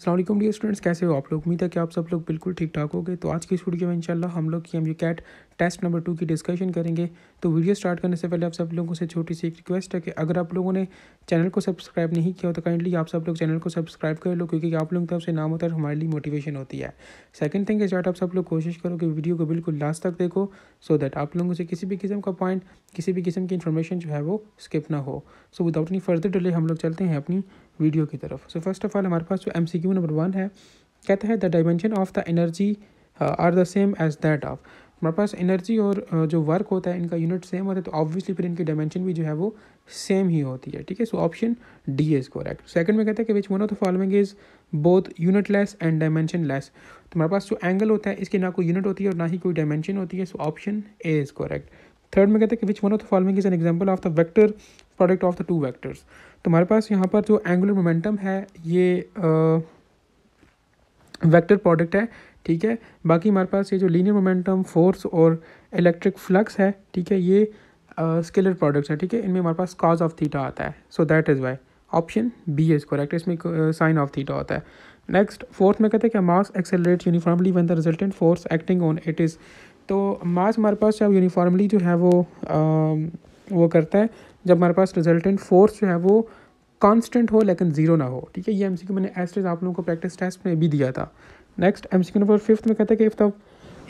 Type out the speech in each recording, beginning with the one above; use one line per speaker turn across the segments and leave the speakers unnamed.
अल्लाम dear students कैसे हो आप लोग? उम्मीद है कि आप सब लोग बिल्कुल ठीक ठाक हो गए तो आज की इस वीडियो में इंशाल्लाह हम लोग की M U CAT test number two की डिस्कशन करेंगे। तो वीडियो स्टार्ट करने से पहले आप सब लोगों से छोटी सी एक रिक्वेस्ट है कि अगर आप लोगों ने चैनल को सब्सक्राइब नहीं किया तो काइंडली आप सब लोग चैनल को सब्सक्राइब कर लो, क्योंकि आप लोगों की तरफ़ से नाम होता है हमारे लिए मोटिवेशन होती है। सेकंड थिंग इज़ आप सब लोग कोशिश करो कि वीडियो को बिल्कुल लास्ट तक देखो सो दैट आप लोगों से किसी भी किस्म का पॉइंट किसी भी किस्म की इन्फॉर्मेशन जो है वो स्किप ना हो। So without any further delay हम लोग चलते हैं अपनी वीडियो की तरफ़। सो फ़र्स्ट ऑफ़ ऑल हमारे पास जो M C Q number one है, कहता है the dimension of the energy are the same as that of हमारे पास एनर्जी और जो वर्क होता है इनका यूनिट सेम होता है तो ऑब्वियसली फिर इनकी डायमेंशन भी जो है वो सेम ही होती है ठीक है? So option D is correct second में कहता है कि which one of the following is both unitless and dimensionless तो हमारे पास जो एंगल होता है इसकी ना कोई यूनिट होती है और ना ही कोई डायमेंशन होती है so option A is correct third में कहते हैं कि which one of the following is an example of the vector product of the two vectors तो हमारे पास यहाँ पर जो एंगुलर मोमेंटम है ये वेक्टर uh, प्रोडक्ट है ठीक है? बाकी हमारे पास ये जो लीनियर मोमेंटम फोर्स और इलेक्ट्रिक फ्लक्स है ठीक है ये स्केलर प्रोडक्ट्स है ठीक है? इनमें हमारे पास कॉज ऑफ़ थीटा आता है। So that is why option B is correct इसमें साइन ऑफ़ थीटा होता है। नेक्स्ट फोर्थ में कहते हैं कि mass accelerate uniformly when the resultant force acting on it is तो मास हमारे पास जब यूनिफॉर्मली जो है वो आ, वो करता है जब हमारे पास रिजल्टेंट फोर्स जो है वो कांस्टेंट हो लेकिन ज़ीरो ना हो ठीक है? ये एम एमसीक्यू मैंने एस्टेज आप लोगों को प्रैक्टिस टेस्ट में भी दिया था। नेक्स्ट एमसीक्यू नंबर फिफ्थ में कहता है कि if the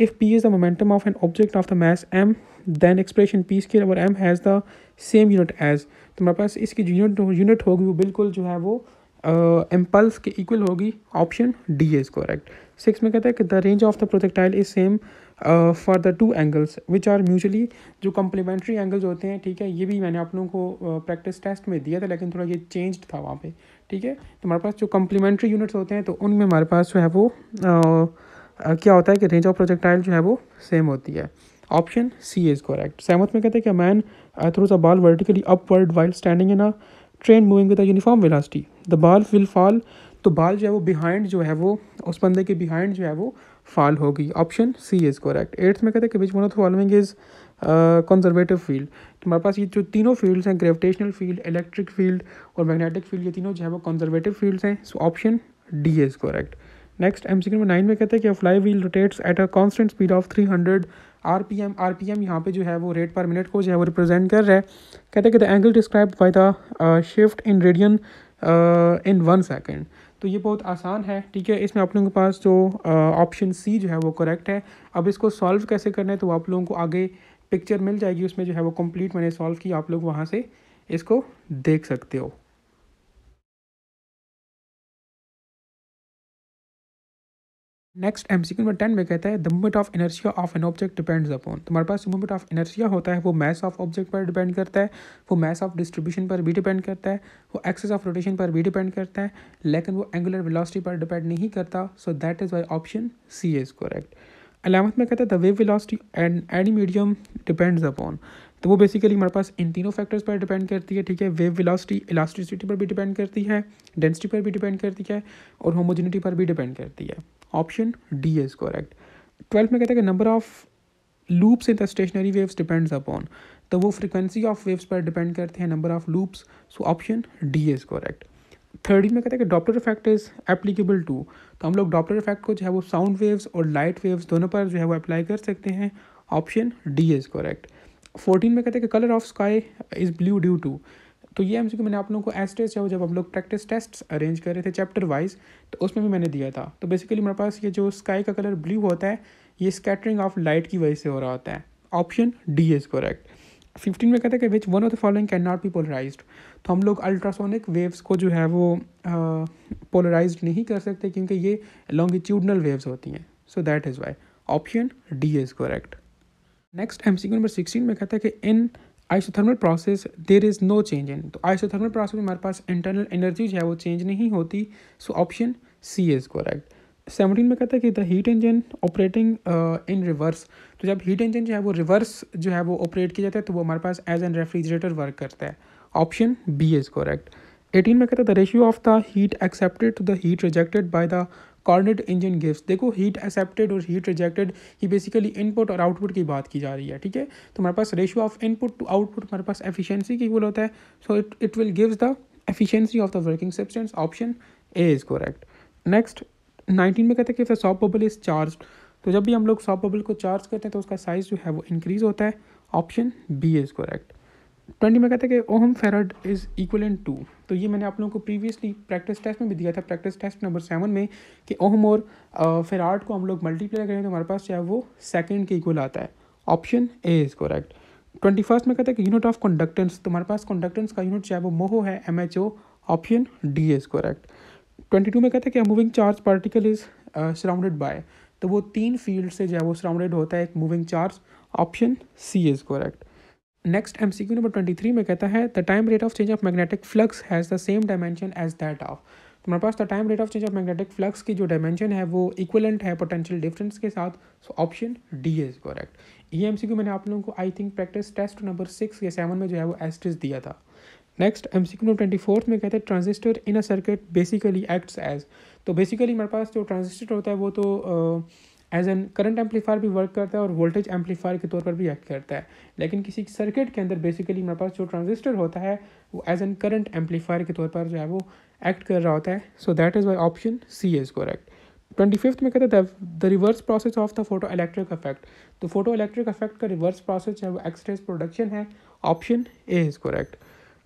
if P is the momentum of an object of the mass M then expression P square और M has the same unit as तो हमारे पास इसकी यूनिट यूनिट होगी वो बिल्कुल जो है वो एम्पल्स uh, के इक्वल होगी option D is correct six में कहता है कि the range of the projectile is same for the two angles which are mutually जो कम्प्लीमेंट्री एंगल्स होते हैं ठीक है ये भी मैंने आप लोगों को प्रैक्टिस uh, टेस्ट में दिया था लेकिन थोड़ा ये चेंज था वहाँ पे। ठीक है? तो हमारे पास जो कम्प्लीमेंट्री यूनिट्स होते हैं तो उनमें हमारे पास जो है वो uh, क्या होता है कि रेंज ऑफ़ प्रोजेक्टाइल जो है वो सेम होती है। ऑप्शन सी इज़ करेक्ट सहमत में कहते हैं कि man threw the ball vertically upward while standing in a train moving with uniform velocity the ball will fall तो बाल जो है वो बिहाइंड जो है वो उस बंदे के बिहाइंड जो है वो फॉल होगी। Option C is correct eighth में कहते हैं कि which one of following is conservative field हमारे पास ये जो तीनों फील्ड्स हैं ग्रेविटेशनल फ़ील्ड इलेक्ट्रिक फ़ील्ड और मैग्नेटिक फ़ील्ड ये तीनों जो है वो कंजर्वेटिव फील्ड्स हैं। So option D is correct next M C number nine में कहते हैं कि flywheel rotates at a constant speed of three hundred R P M R P M यहाँ पर जो है वो रेट पर मिनट को जो है वो रिप्रेजेंट कर रहा है। कहते हैं कि the angle describe by the shift in radian in one second तो ये बहुत आसान है, ठीक है? इसमें आप लोगों के पास जो ऑप्शन सी जो है वो करेक्ट है। अब इसको सॉल्व कैसे करना है तो आप लोगों को आगे पिक्चर मिल जाएगी, उसमें जो है वो कंप्लीट मैंने सॉल्व की, आप लोग वहाँ से इसको देख सकते हो। Next M C number ten में कहता है the movement of inertia of an object depends upon तुम्हारे पास मूवमेंट ऑफ़ इनर्शिया होता है, वो मैस ऑफ़ ऑब्जेक्ट पर डिपेंड करता है, वो मैस ऑफ़ डिस्ट्रीब्यूशन पर भी डिपेंड करता है, वो एक्सेस ऑफ़ रोटेशन पर भी डिपेंड करता है, लेकिन वो एंगुलर वेलोसिटी पर डिपेंड नहीं करता so that is why option C is correct eleventh में कहता है the wave velocity and any medium depends upon तो वो बेसिकली हमारे पास इन तीनों फैक्टर्स पर डिपेंड करती है, ठीक है? वेव वेलोसिटी इलास्टिसिटी पर भी डिपेंड करती है डेंसिटी पर भी डिपेंड करती है और होमोजिनिटी पर भी डिपेंड करती है। Option D is correct twelfth में कहता है कि number of loops in the stationary waves depends upon तो वो फ्रिक्वेंसी ऑफ़ वेव्स पर डिपेंड करते हैं number of loops so option D is correct third में कहते हैं कि Doppler effect is applicable to तो हम लोग डॉप्टर इफ़ेक्ट को जो है वो साउंड वेव्स और लाइट वेव्स दोनों पर जो है वो अप्लाई कर सकते हैं. Option D is correct fourteen में कहते हैं कि colour of sky is blue due to तो ये एम मैंने आप लोगों को एस टेस्ट जब हम लोग प्रैक्टिस टेस्ट अरेंज कर रहे थे चैप्टर वाइज तो उसमें भी मैंने दिया था. तो बेसिकली मेरे पास ये जो स्काई का कलर ब्लू होता है, ये स्कैटरिंग ऑफ़ लाइट की वजह से हो रहा होता है. Option D is correct fifteen में कहते हैं कि which one of the following can not be polarise तो हम लोग अल्ट्रासोनिक वेव्स को जो है वो पोलराइज नहीं कर सकते क्योंकि ये लॉन्गिट्यूडनल वेव्स होती हैं। So that is why option D is correct next M C number sixteen में कहता है कि in isothermal process there is no change in तो आइसोथर्मल प्रोसेस में हमारे पास इंटरनल एनर्जी जो है, वो चेंज नहीं होती। So option C is correct seventeen में कहता है कि the heat engine operating in reverse तो जब हीट इंजन जो है वो रिवर्स जो है वो ऑपरेट किया जाता है तो वो हमारे पास एज एन रेफ्रिजरेटर वर्क करता है। Option B is correct eighteen में कहता है the ratio of the heat accepted to the heat rejected by the Carnot engine gift देखो हीट एक्सेप्टेड और हीट रिजेक्टेड ये बेसिकली इनपुट और आउटपुट की बात की जा रही है, ठीक है? तो हमारे पास ratio of input to output हमारे पास एफिशिएंसी की इक्वल होता है। So it it will gives the efficiency of the working substance option A is correct next nineteen में कहते हैं कि सॉप बबल इज़ चार्ज तो जब भी हम लोग सॉप बबल को चार्ज करते हैं तो उसका साइज़ जो है वो इंक्रीज़ होता है। Option B is correct twenty में कहते हैं कि ohm farad is equal to तो ये मैंने आप लोगों को प्रीवियसली प्रैक्टिस टेस्ट में भी दिया था। प्रैक्टिस टेस्ट नंबर सेवन में कि ओहम और फेराड को हम लोग मल्टीप्लाई करें तो हमारे पास जो है वो सेकेंड के इक्वल आता है। Option A is correct twenty first में कहते हैं कि यूनिट ऑफ़ कंडक्टेंस तो हमारे पास कंडक्टेंस का यूनिट जो है वो मोहो है M H O option D is correct twenty two में कहते हैं कि moving charge particle is surrounded by तो वो तीन फ़ील्ड से जो है वो सराउंडेड होता है, एक moving charge option C is correct next M C Q number twenty three में कहता है the time rate of change of magnetic flux has the same dimension as that of तो हमारे पास the time rate of change of magnetic flux की जो dimension है, वो equivalent है पोटेंशियल डिफरेंस के साथ so option D is correct ये एम सी क्यू मैंने आप लोगों को I think practice test number six या सेवन में जो है वो एस्ट्रिस दिया था। Next M C Q twenty fourth में कहते हैं transistor in a circuit basically acts as तो बेसिकली हमारे पास जो ट्रांजिस्टर होता है, वो तो एज एन करंट एम्पलीफायर भी वर्क करता है और वोल्टेज एम्पलीफायर के तौर पर भी एक्ट करता है. लेकिन किसी सर्किट के अंदर बेसिकली हमारे पास जो ट्रांजिस्टर होता है, वो एज एन करंट एम्पलीफायर के तौर पर जो है, वो एक्ट कर रहा होता है. So that is why option C is correct twenty fifth में कहते हैं the reverse process of the photo electric effect तो फ़ोटो इलेक्ट्रिक इफ़ेक्ट का रिवर्स प्रोसेस है, वो एक्सट्रेस प्रोडक्शन है. Option A is correct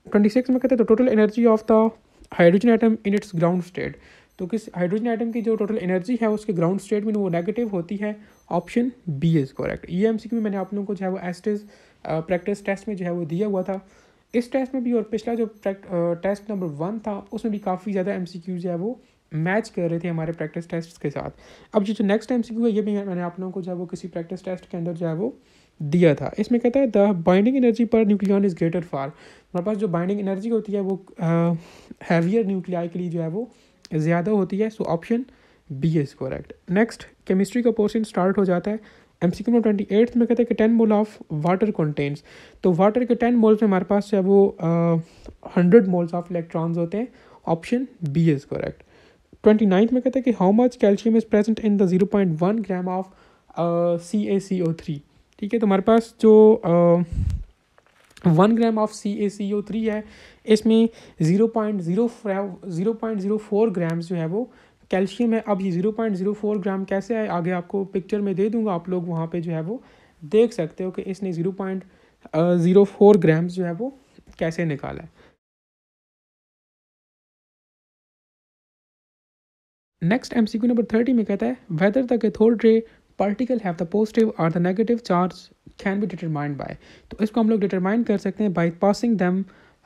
twenty six में कहते हैं तो total energy of the hydrogen atom in its ground state तो किस हाइड्रोजन आइटम की जो टोटल एनर्जी है, उसके ग्राउंड स्टेट में वो नेगेटिव होती है option B is correct E M C में मैंने आप लोगों को जो है वो एस्टेज प्रैक्टिस टेस्ट में जो है वो दिया हुआ था। इस टेस्ट में भी और पिछला जो टेस्ट नंबर वन था, उसमें भी काफ़ी ज़्यादा एम जो है वो मैच कर रहे थे हमारे प्रैक्टिस टेस्ट के साथ। अब जो जो नेक्स्ट एम सी क्यू है, ये भी मैंने आप लोगों को जो है वो किसी प्रैक्टिस टेस्ट के अंदर जो है वो दिया था। इसमें कहता है the binding energy per nucleon is greater for हमारे पास जो बाइंडिंग एनर्जी होती है वो हैवियर न्यूक्लियाई के लिए जो है वो ज़्यादा होती है। So option B is correct next chemistry का पोर्शन स्टार्ट हो जाता है। एम सी क्यू में ट्वेंटी एट्थ में कहते हैं कि ten mole of water contents तो वाटर के टेन मोल्स में हमारे पास जो है वो हंड्रेड मोल्स ऑफ़ इलेक्ट्रॉन्स होते हैं। Option B is correct twenty ninth में कहते हैं कि how much calcium is present in the zero point one gram of C A C O three ठीक है तो हमारे पास जो one gram of C A C O three है। इसमें zero point zero zero point zero four grams जो है वो कैल्शियम है। अब ये zero point zero four gram कैसे है आगे आपको पिक्चर में दे दूँगा, आप लोग वहाँ पे जो है वो देख सकते हो कि इसने zero point zero four grams जो है वो कैसे निकाला है। Next M C number thirty में कहता है whether the cathode ray particle have the positive और the negative charge can be determined by तो इसको हम लोग डिटरमाइन कर सकते हैं by passing them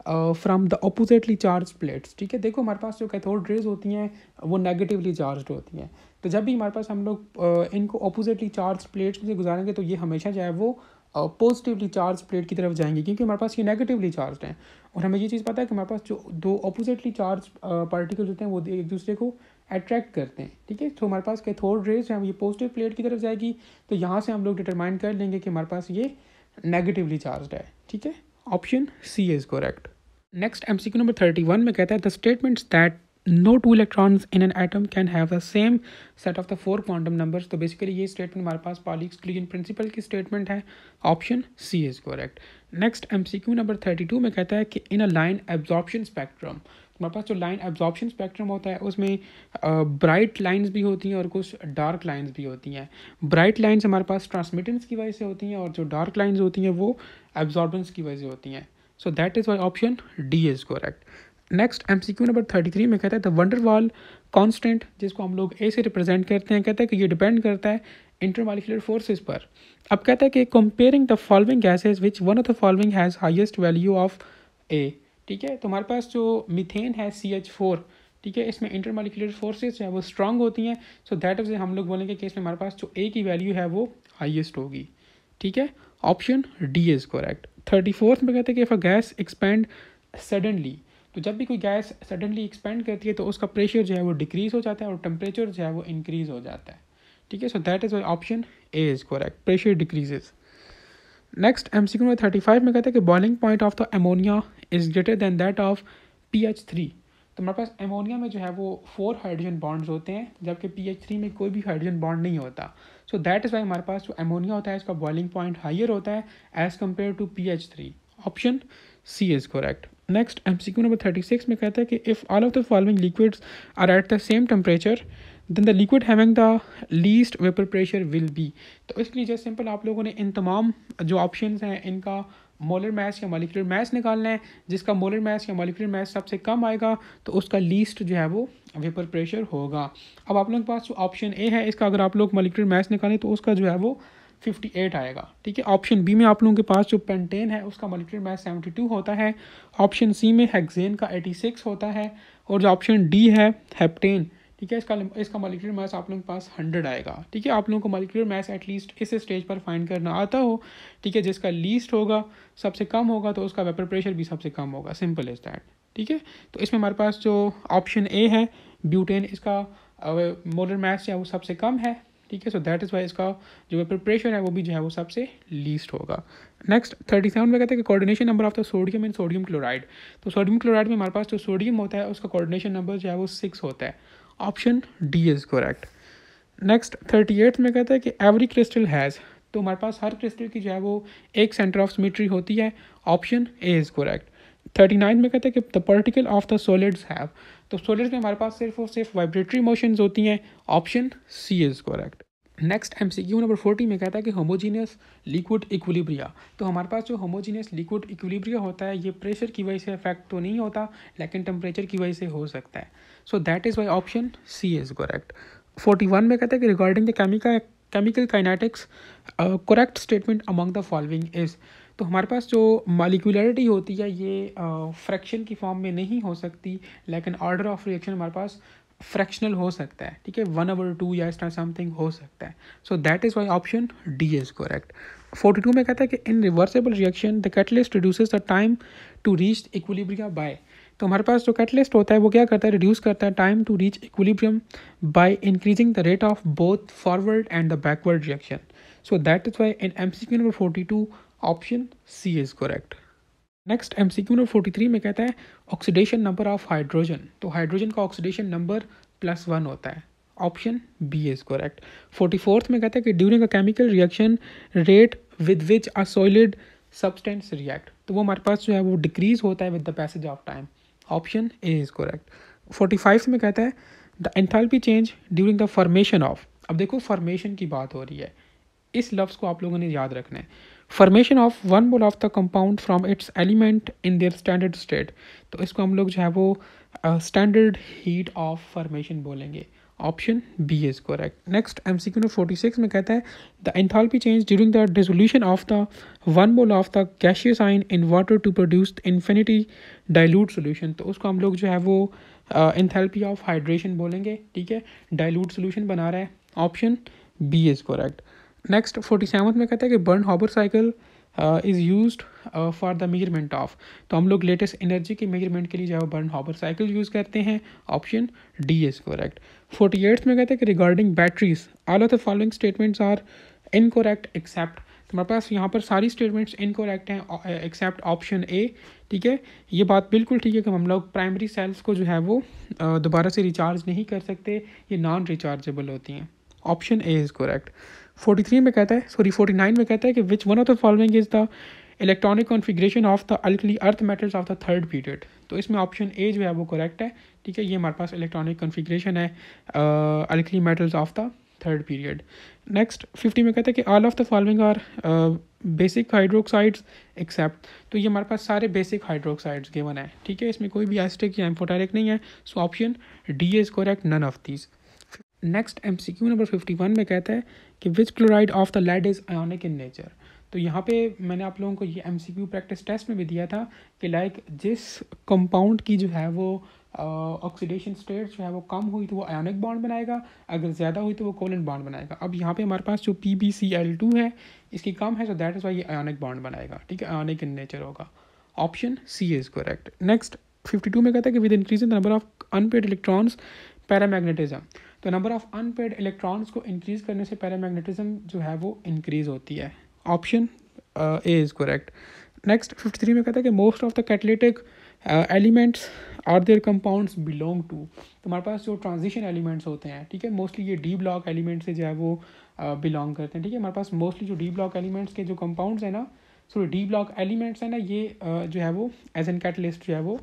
from the oppositely charge plates ठीक है? देखो हमारे पास जो कैथोड रेज होती हैं वो नेगेटिवली चार्ज होती हैं। तो जब भी हमारे पास हम लोग uh, इनको अपोजिटली चार्ज प्लेट्स में से गुजारेंगे तो ये हमेशा जो है वो पॉजिटिवली चार्ज प्लेट की तरफ़ जाएँगे क्योंकि हमारे पास ये नेगेटिवली चार्ज हैं। और हमें ये चीज़ पता है कि हमारे पास जो दो अपोजिटली चार्ज पार्टिकल होते हैं वो एक दूसरे को अट्रैक्ट करते हैं, ठीक है? तो हमारे पास कैथोड रेज है, ये पॉजिटिव प्लेट की तरफ़ जाएगी तो यहाँ से हम लोग डिटरमाइन कर लेंगे कि हमारे पास ये नेगेटिवली चार्ज है, ठीक है? Option C is correct next M C Q number thirty one में कहता है the statements that no two electrons in an atom can have the same set of the four quantum numbers तो basically ये statement हमारे पास Pauli exclusion principle की statement है। Option C is correct next M C Q number thirty two में कहता है कि in a line absorption spectrum हमारे पास जो लाइन एब्जॉर्प्शन स्पेक्ट्रम होता है, उसमें ब्राइट लाइंस भी होती हैं और कुछ डार्क लाइंस भी होती हैं। ब्राइट लाइंस हमारे पास ट्रांसमिटेंस की वजह से होती हैं और जो डार्क लाइंस होती हैं, वो एब्जॉर्बेंस की वजह से होती हैं। So that is why option D is correct next M C Q number thirty three में कहता है द वंडर वाल कॉन्स्टेंट जिसको हम लोग ए से रिप्रेजेंट करते हैं, कहता है कि ये डिपेंड करता है इंटरमालिकुलर फोर्सेज पर। अब कहता है कि comparing the following gases which one of the following has highest value of a ठीक है? तो हमारे पास जो मिथेन है सी एच फोर ठीक है? इसमें इंटरमालिकुलर फोर्सेज है, वो स्ट्रांग होती हैं सो दैट इज़ हम लोग बोलेंगे कि इसमें हमारे पास जो ए की वैल्यू है, वो हाइएस्ट होगी, ठीक है? Option D is correct thirty fourth में कहते हैं कि if a gas expand suddenly तो जब भी कोई गैस सडनली एक्सपेंड करती है तो उसका प्रेशर जो है, वो डिक्रीज हो जाता है और टेम्परेचर जो है, वो इंक्रीज हो जाता है, ठीक है? So that is option A is correct pressure decreases next M C Q में थर्टी फाइव में कहते हैं कि boiling point of the ammonia is greater than that of P H three तो हमारे पास एमोनिया में जो है वो फोर हाइड्रोजन बॉन्ड्स होते हैं, जबकि पी एच थ्री में कोई भी हाइड्रोजन बॉन्ड नहीं होता। सो दैट इज़ वाई हमारे पास जो एमोनिया होता है, इसका बॉइलिंग पॉइंट हाइयर होता है as compare to P H three option C is correct next M C Q number thirty six में कहता है कि if all of the following liquids are at the same temperature then the liquid having the least vapour pressure will be तो इसके लिए जैसे simple आप लोगों ने इन तमाम जो ऑप्शन हैं, इनका मोलर मैस या मॉलिकुलर मैस निकालना है, जिसका मोलर मैस या मॉलिकुलर मैस सबसे कम आएगा तो उसका लीस्ट जो है वो वेपर प्रेशर होगा। अब आप लोगों के पास जो ऑप्शन ए है, इसका अगर आप लोग मॉलिकुलर मैस निकालें तो उसका जो है वो फिफ्टी एट आएगा। ठीक है? ऑप्शन बी में आप लोगों के पास जो पेंटेन है, उसका मॉलिकुलर मैस सेवेंटी टू होता है। ऑप्शन सी में हेक्जेन का एटी सिक्स होता है। और जो ऑप्शन डी है हेप्टेन ठीक है, इसका इसका मॉलिकुलर मैस आप लोगों के पास हंड्रेड आएगा। ठीक है, आप लोगों को मॉलिकुलर मैस एटलीस्ट इस स्टेज पर फाइंड करना आता हो। ठीक है, जिसका लीस्ट होगा, सबसे कम होगा तो उसका वेपर प्रेशर भी सबसे कम होगा। सिंपल इज़ दैट ठीक है तो इसमें हमारे पास जो ऑप्शन ए है ब्यूटेन इसका मोलर मैस है वो सबसे कम है। ठीक है सो दैट इज़ वाई इसका जो वेपर प्रेशर है, वो भी जो है वो सबसे लीस्ट होगा। नेक्स्ट थर्टी सेवन में कहते हैं कि coordination number of the sodium and sodium chloride तो सोडियम क्लोराइड में हमारे पास जो सोडियम होता है, उसका कोऑर्डिनेशन नंबर जो है वो सिक्स होता है। Option D is correct. Next thirty eight में कहता है कि एवरी क्रिस्टल हैज़ तो हमारे पास हर क्रिस्टल की जो है वो एक सेंटर ऑफ़ सिमेट्री होती है option A is correct thirty nine में कहते हैं कि the particle of the solids have तो सॉलिड्स में हमारे पास सिर्फ़ और सिर्फ़ वाइब्रेटरी मोशंस होती हैं option C is correct next M C Q number forty में कहता है कि होमोजीनियस लिक्विड इक्विलिब्रिया तो हमारे पास जो होमोजीनियस लिक्विड इक्विलिब्रिया होता है, ये प्रेशर की वजह से इफ़ेक्ट तो नहीं होता, लेकिन टेम्परेचर की वजह से हो सकता है। So that is why option C is correct forty one में कहता है कि regarding the chemical chemical kinetics correct statement among the following is तो हमारे पास जो मालिकुलरिटी होती है ये फ्रैक्शन uh, की फॉर्म में नहीं हो सकती लेकिन ऑर्डर ऑफ़ रिएक्शन हमारे पास फ्रैक्शनल हो सकता है ठीक है? वन अवर टू या इस तरह समथिंग हो सकता है। So that is why option D is correct forty two में कहता है कि in reversible reaction the catalyst reduces the time to reach equilibria by तो हमारे पास जो कैटलिस्ट होता है, वो क्या करता है? रिड्यूस करता है time to reach equilibrium by increasing the rate of both forward and the backward reaction so that is why in M C Q number forty two option C is correct next M C Q number forty three में कहता है oxidation number of hydrogen तो hydrogen का oxidation number plus one होता है. Option B is correct forty fourth में कहता है कि during a chemical reaction rate with which a solid substance react तो वो हमारे पास जो है, वो डिक्रीज होता है with the passage of time option A is correct forty five में कहता है the enthalpy change during the formation of अब देखो फॉर्मेशन की बात हो रही है। इस लफ्ज़ को आप लोगों ने याद रखना है। Formation of one mole of the compound from its element in their standard state तो इसको हम लोग जो है वो स्टैंडर्ड हीट ऑफ़ फॉर्मेशन बोलेंगे। Option B is correct next M C Q ने फोर्टी सिक्स में कहता है the enthalpy change during the dissolution of the one mole of the gaseous ion in water to produce infinity dilute solution तो उसको हम लोग जो है वो एंथैल्पी ऑफ़ हाइड्रेशन बोलेंगे, ठीक है? डाइल्यूट सोल्यूशन बना रहा है। Option B is correct next forty seven में कहता है कि Born Haber cycle is use for the measurement of तो हम लोग लेटेस्ट एनर्जी के मेज़रमेंट के लिए जो है बर्न हॉबर साइकिल यूज़ करते हैं option D is correct forty eighth में कहते हैं कि regarding batteries all of the following statements are incorrect except तो हमारे पास यहाँ पर सारी स्टेटमेंट्स इनकोरेक्ट हैं एक्सेप्ट ऑप्शन ए ठीक है? ये बात बिल्कुल ठीक है कि हम लोग प्राइमरी सेल्स को जो है वो uh, दोबारा से रिचार्ज नहीं कर सकते ये नॉन रिचार्जेबल होती हैं. Option A is correct forty three में कहता है सॉरी फोर्टी नाइन में कहता है कि which one of the following is the electronic configuration of the alkali earth metals of the third period तो इसमें ऑप्शन ए जो है वो करेक्ट है, ठीक है? ये हमारे पास इलेक्ट्रॉनिक कॉन्फ़िगरेशन है alkali metals of the third period next fifty में कहता है कि all of the following are basic hydroxides except तो ये हमारे पास सारे बेसिक हाइड्रोक्साइड्स गिवन है, ठीक है? इसमें कोई भी एस्टिक या एम्फोटेरिक नहीं है so option D is correct none of these next M C Q number fifty one में कहता है कि which chloride of the lead is ionic in nature तो यहाँ पे मैंने आप लोगों को ये M C Q practice test में भी दिया था कि लाइक जिस कंपाउंड की जो है वो ऑक्सीडेशन स्टेट जो है वो कम हुई तो वो आयोनिक बॉन्ड बनाएगा, अगर ज़्यादा हुई तो वो कोलेंट बॉन्ड बनाएगा। अब यहाँ पे हमारे पास जो P B C L two है, इसकी कम है सो दैट इज़ वाई ये आयोनिक बॉन्ड बनाएगा, ठीक है? आयोनिक इन नेचर होगा। Option C is correct next fifty two में कहता है कि with increase in number of unpaired electrons paramagnetism तो नंबर ऑफ़ अनपेड इलेक्ट्रॉन्स को इंक्रीज़ करने से पैरामैग्नेटिज्म जो है वो इंक्रीज़ होती है। Option A is correct next fifty three में कहता है कि most of the catalytic elements are their compounds belong to तो हमारे पास जो ट्रांजिशन एलिमेंट्स होते हैं ठीक है मोस्टली ये डी ब्लॉक एलिमेंट से जो है वो बिलोंग uh, करते हैं ठीक है। हमारे पास मोस्टली जो डी ब्लॉक एलिमेंट्स के जो कंपाउंड्स हैं ना सो डी ब्लॉक एलिमेंट्स हैं ना ये uh, जो है वो एज एन कैटलिस्ट जो है वो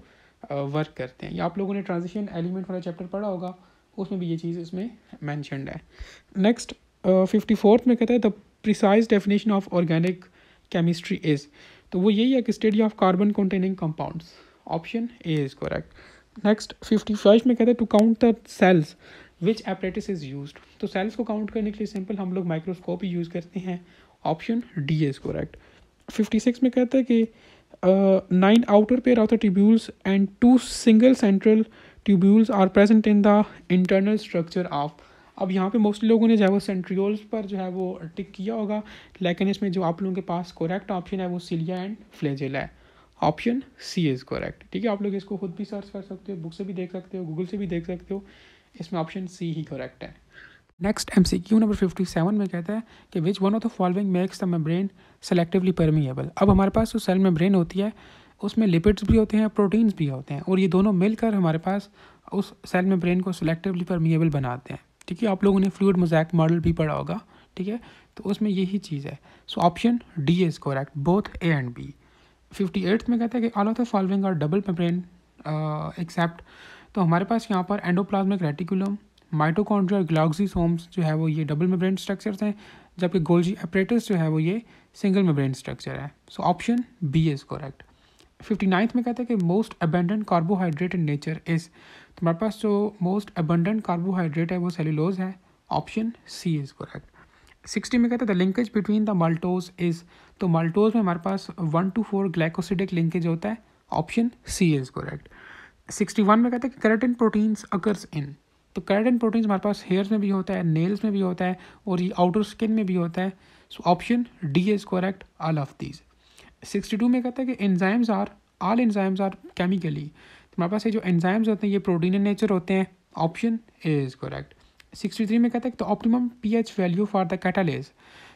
वर्क uh, करते हैं। ये आप लोगों ने ट्रांजिशन एलिमेंट वाला चैप्टर पढ़ा होगा। उसमें भी ये चीज़ इसमें मैंशनड है। नेक्स्ट फिफ्टी फोर्थ में कहता है the precise definition of organic chemistry is तो वो यही है कि study of carbon containing compounds option A is correct next fifty five में कहते हैं to count the cells which apparatus is use तो सेल्स को काउंट करने के लिए सिंपल हम लोग माइक्रोस्कोप ही यूज़ करते हैं। Option D is correct fifty six में कहते हैं कि nine outer pair of the tubules and two single central tubules are present in the internal structure of अब यहाँ पे मोस्टली लोगों ने जो है वो सेंट्रियोल्स पर जो है वो टिक किया होगा, लेकिन इसमें जो आप लोगों के पास करेक्ट ऑप्शन है वो सिलिया एंड फ्लेजिल है। ऑप्शन सी इज़ करेक्ट ठीक है? आप लोग इसको खुद भी सर्च कर सकते हो बुक से भी देख सकते हो गूगल से भी देख सकते हो, इसमें ऑप्शन सी ही करेक्ट है। Next M C Q number fifty seven में कहता है कि which one of the following makes the membrane selectively permeable अब हमारे पास जो सेल मेम्ब्रेन होती है उसमें लिपिड्स भी होते हैं प्रोटीन्स भी होते हैं और ये दोनों मिलकर हमारे पास उस सेल में ब्रेन को सिलेक्टिवली परमिएबल बनाते हैं। ठीक है, आप लोगों ने फ्लूड मोजैक मॉडल भी पढ़ा होगा। ठीक है तो उसमें यही चीज़ है। So option D is correct both A and B fifty eighth में कहता है कि all of the following are double membrane except तो हमारे पास यहाँ पर एंडोप्लाज्मिक रेटिकुलम माइटोकॉन्ड्रिया ग्लाक्सीसोम्स जो है वो ये डबल मेम्ब्रेन स्ट्रक्चर्स हैं, जबकि गोल्जी अपरेटस जो है वो ये सिंगल मेम्ब्रेन स्ट्रक्चर है। So option B is correct fifty ninth में कहते हैं कि most abundant carbohydrate in nature is तो हमारे पास जो मोस्ट अबंडेंट कार्बोहाइड्रेट है, वो सेलुलोज है। Option C is correct sixty में कहते हैं the linkage between the maltose is तो माल्टोज में हमारे पास one two four glycosidic linkage होता है। Option C is correct sixty one में कहते हैं कि कैरेटिन प्रोटीन्स अकर्स इन तो कैरेटिन प्रोटीन्स हमारे पास हेयर्स में भी होता है नेल्स में भी होता है, और ये आउटर स्किन में भी होता है। So option D is correct all of these sixty two में कहता है कि enzymes are all enzymes are chemically तो हमारे पास ये जो एंजाइम्स होते हैं, ये प्रोटीन नेचर होते हैं option is correct sixty three में कहते हैं तो optimum P H value for the catalase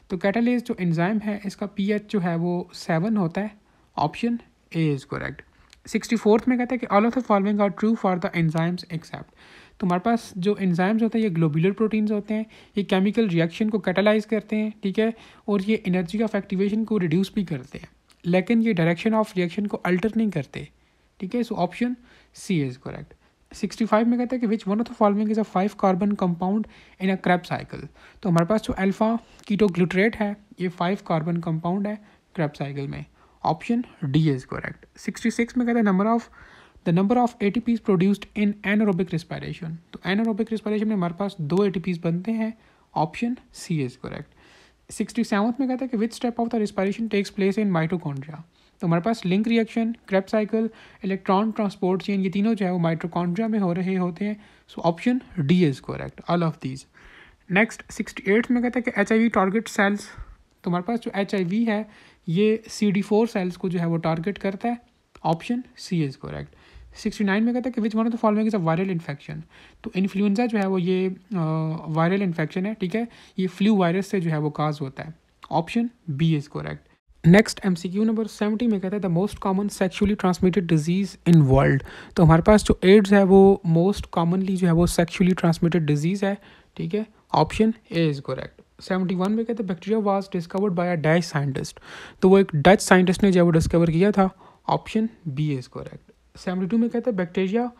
तो कैटालेज जो एंजाइम है, इसका पी एच जो है, वो सेवन होता है option A is correct sixty fourth में कहता है कि all of the following are true for the enzymes except तो हमारे पास जो एंजाइम्स होते हैं, ये ग्लोबुलर प्रोटीन्स होते हैं, ये केमिकल रिएक्शन को कैटालाइज करते हैं, ठीक है? और ये एनर्जी ऑफ़ एक्टिवेशन को रिड्यूस भी करते हैं। लेकिन ये डायरेक्शन ऑफ़ रिएक्शन को अल्टर नहीं करते। ठीक है? So option C is correct sixty five में कहते हैं कि which one of the following is a five carbon compound in a Krebs cycle तो हमारे पास जो अल्फ़ा कीटो कीटोग्लूट्रेट है, ये फाइव कार्बन कंपाउंड है क्रैप साइकिल में। Option D is correct sixty six में कहते हैं number of the number of A T Ps produced in anaerobic respiration तो एनारोबिक रिस्पायरेशन में हमारे पास दो ए टी पीज बनते हैं। Option C is correct sixty seventh में कहता है कि which step of the respiration takes place in mitochondria तो हमारे पास link reaction Krebs cycle electron transport chain ये तीनों जो है वो माइट्रोकॉन्ड्रिया में हो रहे होते हैं। So option D is correct all of these next sixty eight में कहता है कि H I V target cells तो हमारे पास जो एच आई वी है, ये सी डी फोर सेल्स को जो है वो टारगेट करता है। Option C is correct sixty nine में कहता है कि which one of the following is a viral infection तो इन्फ्लुएंजा जो है वो ये वायरल इन्फेक्शन है, ठीक है? ये फ्लू वायरस से जो है वो काज होता है। Option B is correct next M C Q number seventy में कहता है the most common sexually transmitted disease in world तो हमारे पास जो एड्स है वो मोस्ट कॉमनली जो है वो सेक्शुअली ट्रांसमिटेड डिज़ीज़ है, ठीक है? Option A is correct seventy one में कहते हैं bacteria was discovered by a Dutch scientist तो वो एक डच साइंटिस्ट ने जो है वो डिस्कवर किया था। Option B is correct seventy two में कहते हैं bacteria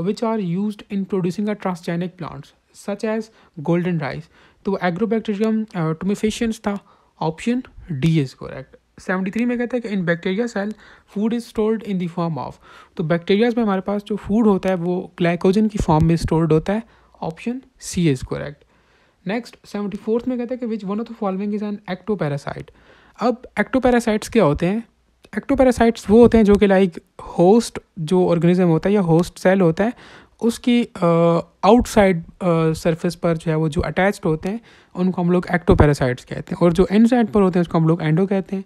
which are use in producing a transgenic plants such as golden rice तो एग्रोबैक्टीरियम टोमिफिशियंस था option D is correct seventy three में कहता है कि in bacteria cell food is stored in the form of तो bacterias में हमारे पास जो फ़ूड होता है, वो ग्लाइकोजन की फॉर्म में स्टोर्ड होता है option C is correct next seventy fourth में कहता है कि which one of the following is an ectoparasite अब एक्टोपैरासाइट्स क्या होते हैं? एक्टोपैरासाइट्स वो होते हैं जो कि लाइक होस्ट जो ऑर्गेनिज्म होता है या होस्ट सेल होता है, उसकी आउटसाइड सरफेस पर जो है वो जो अटैच्ड होते हैं, उनको हम लोग एक्टोपैरासाइट्स कहते हैं। और जो इन साइड पर होते हैं, उसको हम लोग एंडो कहते हैं।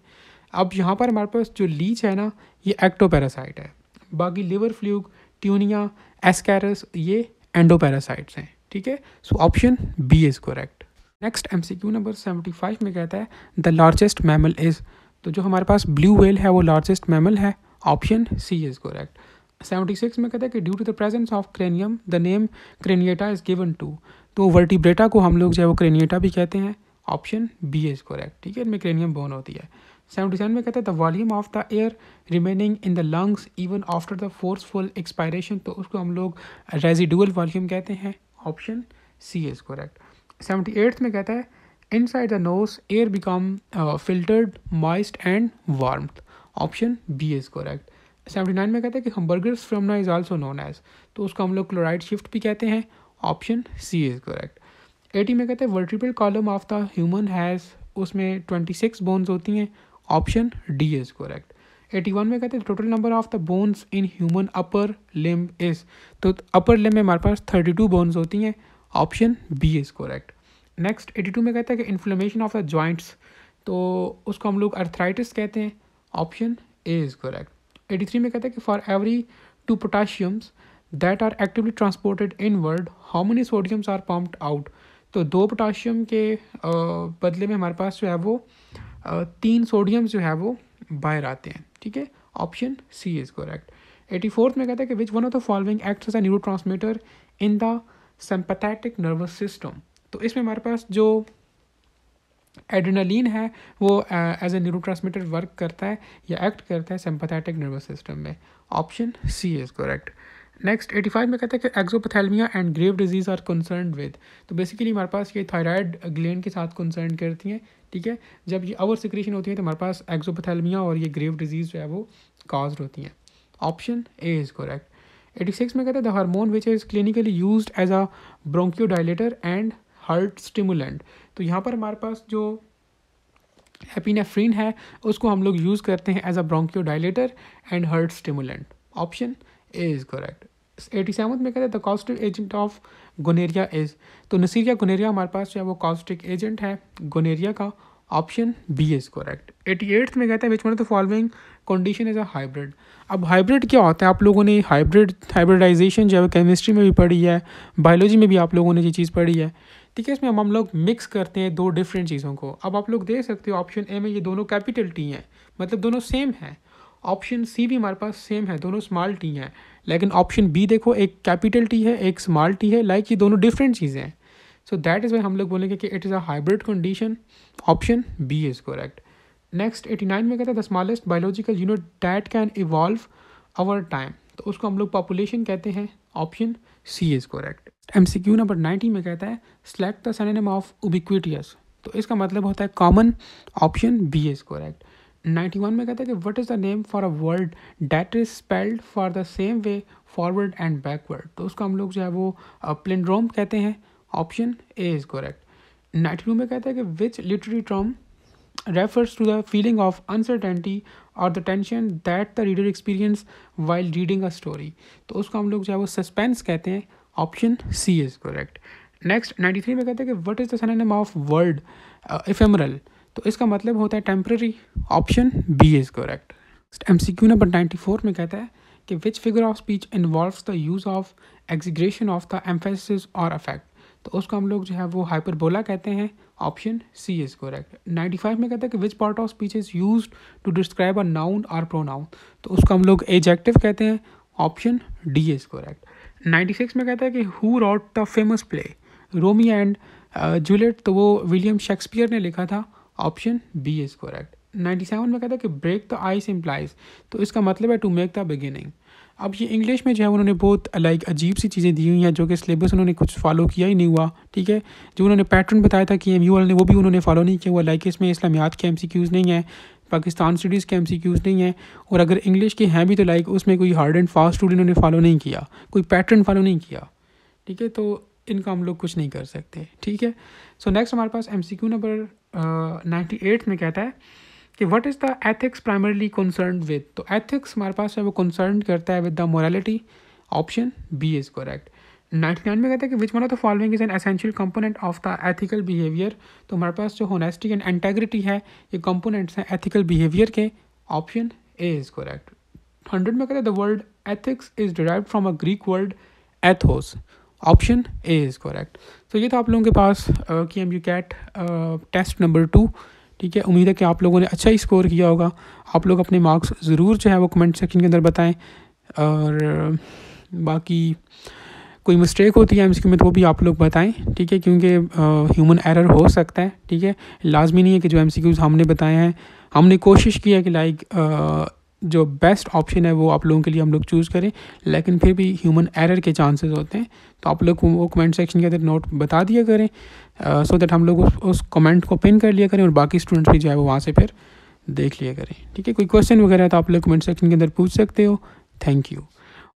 अब यहाँ पर हमारे पास जो लीच है ना, ये एक्टोपैरासाइट है। बाकी लिवर फ्लूक ट्यूनिया एस्कैरस ये एंडोपैरासाइट्स हैं, ठीक है? So option B is correct next M C Q number seventy five में कहता है द लार्जेस्ट मैमल इज़ तो जो हमारे पास ब्लू वेल है, वो लार्जेस्ट मैमल है option C is correct seventy six में कहता है कि due to the presence of cranium the name craniata is given to तो वर्टिब्रेटा को हम लोग जो है वो क्रेनिएटा भी कहते हैं ऑप्शन बी इज़ करेक्ट ठीक है, इनमें क्रेनियम बोन होती है. सेवेंटी सेवन में कहता है the volume of the air remaining in the lungs even after the forceful expiration तो उसको हम लोग रेजिडुअल वॉल्यूम कहते हैं option C is correct seventy eighth में कहता है inside the nose air become filtered moist and warm option B is correct seventy nine में कहते हैं कि Hamburger's phenomenon is also known as तो उसको हम लोग क्लोराइड शिफ्ट भी कहते हैं. Option C is correct eighty में कहते हैं vertebral column of the human has उसमें ट्वेंटी सिक्स बोन्स होती हैं. Option D is correct eighty one में कहते हैं total number of the bones in human upper limb is तो अपर लिम में हमारे पास थर्टी टू बोन्स होती हैं. Option B is correct next eighty two में कहता है कि इन्फ्लेमेशन ऑफ़ द जॉइंट्स तो उसको हम लोग अर्थराइटिस कहते हैं. Option A is correct eighty three में कहता है कि for every two potassiums that are actively transported in world how many sodiums are pumped out तो दो पोटाशियम के बदले में हमारे पास जो है वो तीन सोडियम जो है वो बाहर आते हैं. ठीक है? Option C is correct eighty fourth में कहता है कि which one of the following act as a neurotransmitter in the sympathetic nervous system तो इसमें हमारे पास जो एड्रेनालिन है, वो as a neurotransmitter work करता है या एक्ट करता है सिंपैथेटिक नर्वस सिस्टम में। Option C is correct next eighty five में कहता है कि exophthalmia and Grave disease are concern with तो बेसिकली हमारे पास ये थायराइड ग्लैंड के साथ कंसर्न करती हैं, ठीक है? जब ये अवर सिक्रेशन होती है तो हमारे पास एक्जोपथेलमिया और ये ग्रेव डिज़ीज़ जो है, वो काज होती हैं। Option A is correct eighty six में कहते हैं the hormone which is clinically use as a bronchodilator and heart stimulant. तो यहाँ पर हमारे पास जो एपिनेफ्रीन है, उसको हम लोग यूज़ करते हैं as a bronchodilator and heart stimulant option A is correct eighty seven में कहते हैं the caustic agent of gonorrhoea is तो नसीरिया गोनेरिया हमारे पास जो है, वो कॉस्टिक एजेंट है गोनेरिया का। Option B is correct eighty eighth में कहते हैं which one of the following condition is a hybrid अब हाइब्रिड क्या होता है? आप लोगों ने हाइब्रिड हाइब्रिडाइजेशन जो है केमिस्ट्री में भी पढ़ी है बायोलॉजी में भी आप लोगों ने ये चीज़ पढ़ी है। ठीक है, इसमें हम हम लोग मिक्स करते हैं दो डिफरेंट चीज़ों को। अब आप लोग देख सकते हो ऑप्शन ए में ये दोनों कैपिटल टी हैं। मतलब दोनों सेम हैं। ऑप्शन सी भी हमारे पास सेम है, दोनों स्मॉल टी हैं। लेकिन ऑप्शन बी देखो, एक कैपिटल टी है, एक स्मॉल टी है लाइक ये दोनों डिफरेंट चीज़ें हैं। सो दैट इज़ वाई हम लोग बोलेंगे कि it is a hybrid condition option B is correct next eighty nine में कहते हैं the smallest biological unit that can evolve over time तो उसको हम लोग पॉपुलेशन कहते हैं। Option C is correct M C Q number nineteen में कहता है select the synonym of ubiquitous तो इसका मतलब होता है common option B is correct ninety one में कहता है कि what is the name for a word that is spelled for the same way forward and backward तो उसको हम लोग जो है वो प्लेंड्रोम कहते हैं। Option A is correct ninety two में कहता है कि which literary term refers to the feeling of uncertainty और the tension that the reader experience while reading a story तो उसको हम लोग जो है वो सस्पेंस कहते हैं। Option C is correct. Next ninety three में कहते हैं कि what is the of word ephemeral तो इसका मतलब होता है temporary option B is correct M C Q number ninety four में कहता है कि which figure of speech involve the use of exaggeration of the emphasis और अफेक्ट तो उसको हम लोग जो है वो हाइपरबोला कहते हैं option C is correct ninety five में कहते हैं कि which part of speech is use to describe a noun और प्रोनाउन तो उसको हम लोग एजेक्टिव कहते हैं option D is correct ninety six में कहता है कि who wrote the famous play Romeo and Juliet तो वो विलियम शेक्सपियर ने लिखा था। Option B is correct. Ninety seven में कहता है कि ब्रेक द आइस इम्प्लाइज तो इसका मतलब है टू मेक द बिगिनिंग अब ये इंग्लिश में जो है, उन्होंने बहुत लाइक अजीब सी चीज़ें दी हुई हैं, जो कि सिलेबस उन्होंने कुछ फॉलो किया ही नहीं हुआ, ठीक है? जो उन्होंने पैटर्न बताया था कि एम यू ने, वो भी उन्होंने फॉलो नहीं किया हुआ। लाइक इसमें इस्लामियात के एम सी क्यूज़ नहीं है पाकिस्तान स्टडीज़ के एम नहीं हैं, और अगर इंग्लिश के हैं भी तो लाइक उसमें कोई हार्ड एंड फास्ट रूल इन्होंने फॉलो नहीं किया, कोई पैटर्न फॉलो नहीं किया, ठीक है? तो इनका हम लोग कुछ नहीं कर सकते, ठीक है? सो नेक्स्ट हमारे पास M C Q number ninety eight में कहता है कि what is the ethics primarily concern with तो एथिक्स हमारे पास है, वो कंसर्न करता है with the morality option B is correct ninety nine में कहता है कि which one of the following is an essential component of the ethical behaviour तो हमारे पास जो होनेस्टी एंड इंटेग्रिटी है, ये कंपोनेंट्स हैं एथिकल बिहेवियर के। Option A is correct hundred में कहता है the word ethics is derive from a Greek word ethos option A is correct तो ये था आप लोगों के पास कि M U CAT test number two ठीक है? उम्मीद है कि आप लोगों ने अच्छा ही स्कोर किया होगा। आप लोग अपने मार्क्स ज़रूर जो है वो कमेंट सेक्शन के अंदर बताएँ। और बाकी कोई मिस्टेक होती है एमसीक्यू में तो वो भी आप लोग बताएँ ठीक है? क्योंकि ह्यूमन एरर हो सकता है ठीक है? लाजमी नहीं है कि जो एम हमने बताए हैं। हमने कोशिश की है कि लाइक जो बेस्ट ऑप्शन है वो आप लोगों के लिए हम लोग चूज़ करें लेकिन फिर भी ह्यूमन एरर के चांसेस होते हैं। तो आप लोग वो कमेंट सेक्शन के अंदर नोट बता दिया करें सो uh, दैट so हम लोग उस उस कमेंट को पिन कर लिया करें और बाकी स्टूडेंट्स भी जो है वो वहाँ से फिर देख लिया करें ठीक है? कोई क्वेश्चन वगैरह तो आप लोग कमेंट सेक्शन के अंदर पूछ सकते हो। Thank you